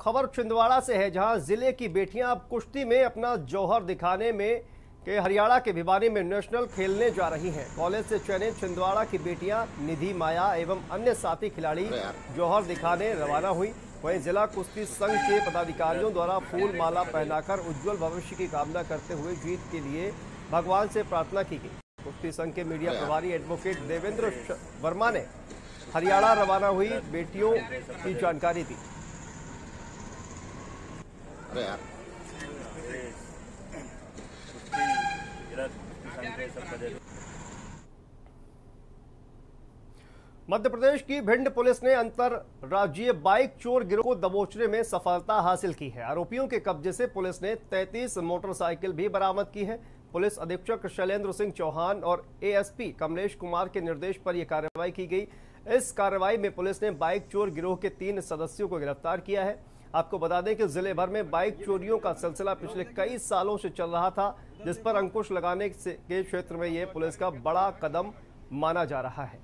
खबर छिंदवाड़ा से है जहाँ ज़िले की बेटियाँ अब कुश्ती में अपना जौहर दिखाने में के हरियाणा के भिवानी में नेशनल खेलने जा रही हैं। कॉलेज से चयनित छिंदवाड़ा की बेटियाँ निधि माया एवं अन्य साथी खिलाड़ी जौहर दिखाने रवाना हुई। वहीं जिला कुश्ती संघ के पदाधिकारियों द्वारा फूल माला पहनाकर उज्जवल भविष्य की कामना करते हुए जीत के लिए भगवान से प्रार्थना की गई। कुश्ती संघ के मीडिया प्रभारी एडवोकेट देवेंद्र वर्मा ने हरियाणा रवाना हुई बेटियों की जानकारी दी। यार मध्य प्रदेश की भिंड पुलिस ने अंतरराज्यीय बाइक चोर गिरोह को दबोचने में सफलता हासिल की है। आरोपियों के कब्जे से पुलिस ने 33 मोटरसाइकिल भी बरामद की है। पुलिस अधीक्षक शैलेंद्र सिंह चौहान और एएसपी कमलेश कुमार के निर्देश पर यह कार्रवाई की गई। इस कार्रवाई में पुलिस ने बाइक चोर गिरोह के तीन सदस्यों को गिरफ़्तार किया है। आपको बता दें कि ज़िले भर में बाइक चोरियों का सिलसिला पिछले कई सालों से चल रहा था, जिस पर अंकुश लगाने के क्षेत्र में यह पुलिस का बड़ा कदम माना जा रहा है।